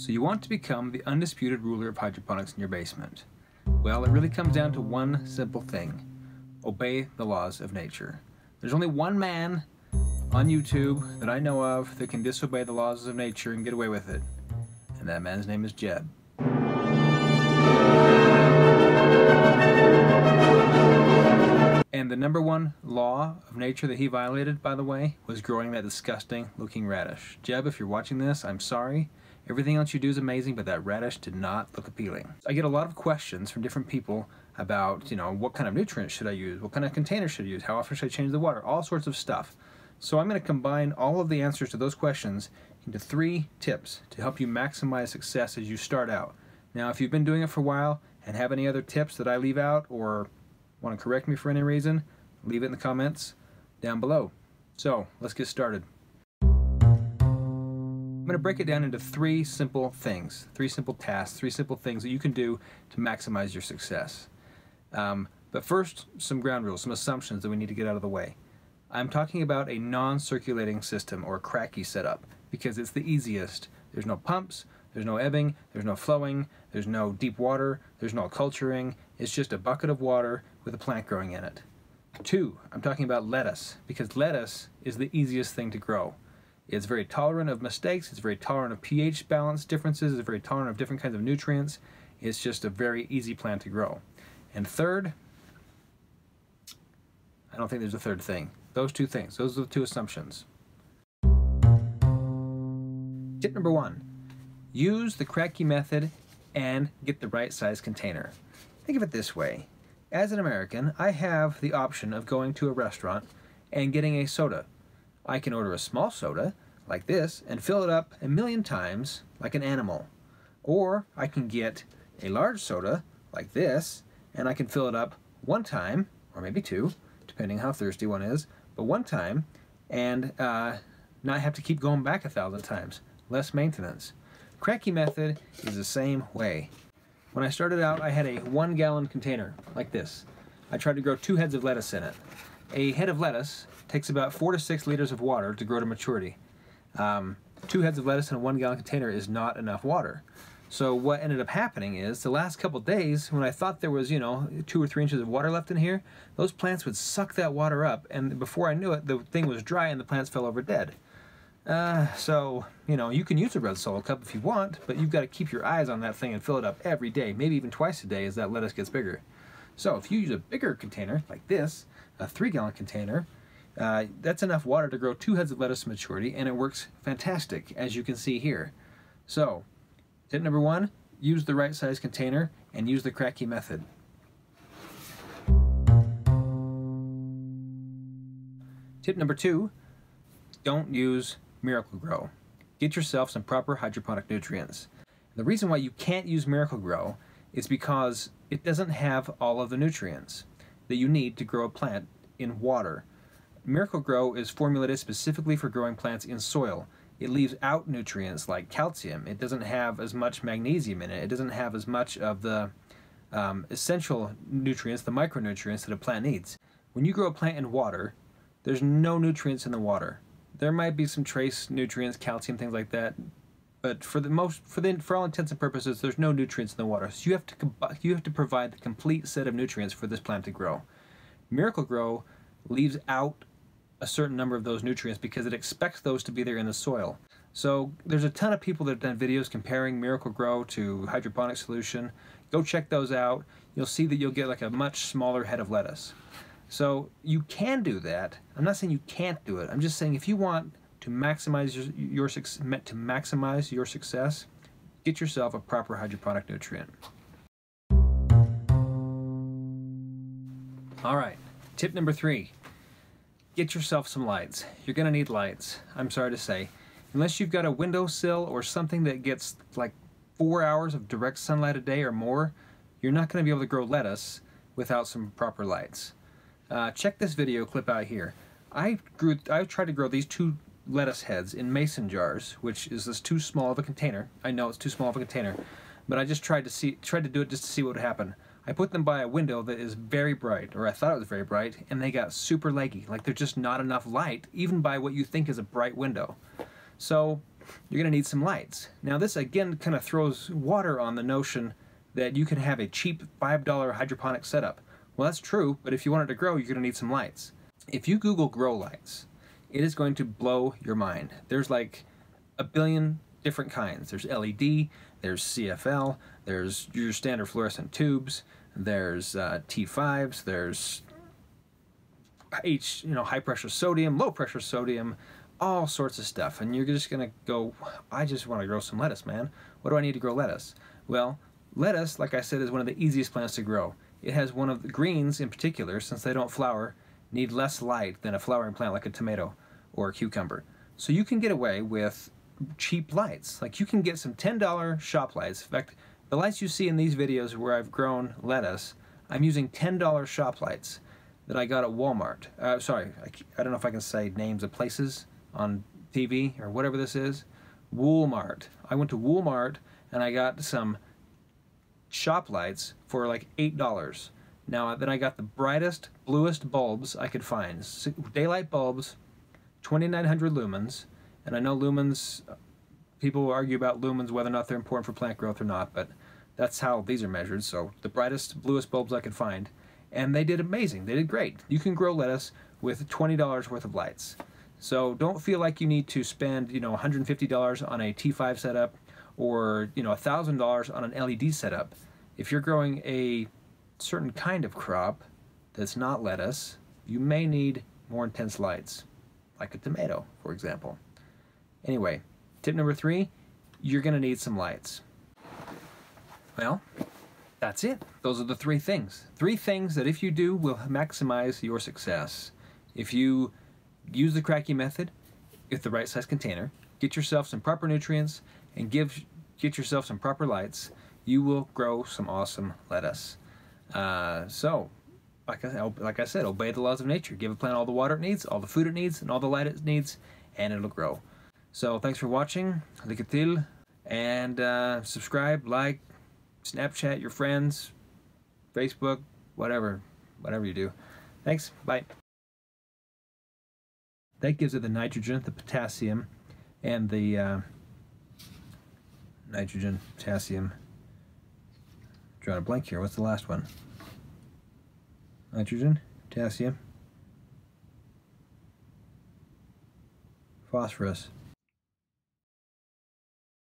So you want to become the undisputed ruler of hydroponics in your basement. Well, it really comes down to one simple thing. Obey the laws of nature. There's only one man on YouTube that I know of that can disobey the laws of nature and get away with it. And that man's name is Jeb. And the number one law of nature that he violated, by the way, was growing that disgusting looking radish. Jeb, if you're watching this, I'm sorry. Everything else you do is amazing, but that radish did not look appealing. I get a lot of questions from different people about, you know, what kind of nutrients should I use? What kind of container should I use? How often should I change the water? All sorts of stuff. So I'm going to combine all of the answers to those questions into three tips to help you maximize success as you start out. Now, if you've been doing it for a while and have any other tips that I leave out or want to correct me for any reason, leave it in the comments down below. So let's get started. I'm going to break it down into three simple things, three simple tasks, three simple things that you can do to maximize your success. Um, but first, some ground rules, some assumptions that we need to get out of the way. I'm talking about a non-circulating system or a Kratky setup because it's the easiest. There's no pumps, there's no ebbing, there's no flowing, there's no deep water, there's no culturing. It's just a bucket of water with a plant growing in it. Two, I'm talking about lettuce because lettuce is the easiest thing to grow. It's very tolerant of mistakes, it's very tolerant of pH balance differences, it's very tolerant of different kinds of nutrients. It's just a very easy plant to grow. And third, I don't think there's a third thing. Those two things, those are the two assumptions. Tip number one, use the Kratky method and get the right size container. Think of it this way. As an American, I have the option of going to a restaurant and getting a soda. I can order a small soda, like this, and fill it up a million times like an animal. Or I can get a large soda, like this, and I can fill it up one time, or maybe two, depending how thirsty one is, but one time, and uh, not have to keep going back a thousand times. Less maintenance. Kratky method is the same way. When I started out, I had a one gallon container, like this. I tried to grow two heads of lettuce in it. A head of lettuce takes about four to six liters of water to grow to maturity. Um, two heads of lettuce in a one gallon container is not enough water. So what ended up happening is the last couple days when I thought there was, you know, two or three inches of water left in here, those plants would suck that water up and before I knew it, the thing was dry and the plants fell over dead. Uh, so, you know, you can use a red solo cup if you want, but you've got to keep your eyes on that thing and fill it up every day, maybe even twice a day as that lettuce gets bigger. So if you use a bigger container like this, a three gallon container, uh, that's enough water to grow two heads of lettuce maturity and it works fantastic as you can see here. So Tip number one, use the right size container and use the Kratky method. Tip number two, don't use Miracle-Gro. Get yourself some proper hydroponic nutrients. The reason why you can't use Miracle-Gro is because it doesn't have all of the nutrients that you need to grow a plant in water. Miracle-Gro is formulated specifically for growing plants in soil, it leaves out nutrients like calcium. It doesn't have as much magnesium in it. It doesn't have as much of the um, essential nutrients, the micronutrients that a plant needs. When you grow a plant in water, there's no nutrients in the water. There might be some trace nutrients, calcium, things like that, but for the most, for the for all intents and purposes, there's no nutrients in the water. So you have to you have to provide the complete set of nutrients for this plant to grow. Miracle-Gro leaves out a certain number of those nutrients because it expects those to be there in the soil. So there's a ton of people that have done videos comparing Miracle-Gro to hydroponic solution. Go check those out. You'll see that you'll get like a much smaller head of lettuce. So you can do that. I'm not saying you can't do it. I'm just saying if you want to maximize your, your to maximize your success, get yourself a proper hydroponic nutrient. All right, tip number three get yourself some lights. You're gonna need lights, I'm sorry to say. Unless you've got a windowsill or something that gets like four hours of direct sunlight a day or more, you're not gonna be able to grow lettuce without some proper lights. Uh, check this video clip out here. I grew, I tried to grow these two lettuce heads in mason jars, which is this too small of a container. I know it's too small of a container, but I just tried to see, tried to do it just to see what would happen. I put them by a window that is very bright, or I thought it was very bright, and they got super leggy. Like there's just not enough light, even by what you think is a bright window. So you're to need some lights. Now, this again kind of throws water on the notion that you can have a cheap $5 hydroponic setup. Well, that's true, but if you want it to grow, you're to need some lights. If you Google grow lights, it is going to blow your mind. There's like a billion different kinds. There's LED, there's CFL, there's your standard fluorescent tubes, there's uh, T5s, there's H, you know, high pressure sodium, low pressure sodium, all sorts of stuff. And you're just gonna go, I just want to grow some lettuce, man. What do I need to grow lettuce? Well, lettuce, like I said, is one of the easiest plants to grow. It has one of the greens in particular, since they don't flower, need less light than a flowering plant like a tomato or a cucumber. So you can get away with cheap lights. Like you can get some $10 shop lights. In fact, the lights you see in these videos where I've grown lettuce, I'm using $10 shop lights that I got at Walmart. Uh, sorry, I, I, don't know if I can say names of places on TV or whatever this is. Walmart. I went to Walmart and I got some shop lights for like $8. Now, then I got the brightest, bluest bulbs I could find. Daylight bulbs, 2900 lumens. And I know lumens, uh, people argue about lumens, whether or not they're important for plant growth or not, but that's how these are measured. So the brightest, bluest bulbs I could find. And they did amazing. They did great. You can grow lettuce with $20 worth of lights. So don't feel like you need to spend, you know, $150 on a T5 setup or, you know, $1,000 on an LED setup. If you're growing a certain kind of crop that's not lettuce, you may need more intense lights, like a tomato, for example. Anyway, tip number three, you're to need some lights. Well, that's it. Those are the three things. Three things that if you do will maximize your success. If you use the Kratky method with the right size container, get yourself some proper nutrients, and give get yourself some proper lights, you will grow some awesome lettuce. Uh, so, like I, like I said, obey the laws of nature. Give a plant all the water it needs, all the food it needs, and all the light it needs, and it'll grow. So, thanks for watching. Likatil. And uh, subscribe, like, Snapchat your friends, Facebook, whatever, whatever you do. Thanks. Bye. That gives it the nitrogen, the potassium, and the uh, nitrogen, potassium, Drawing a blank here. What's the last one? Nitrogen, potassium, phosphorus.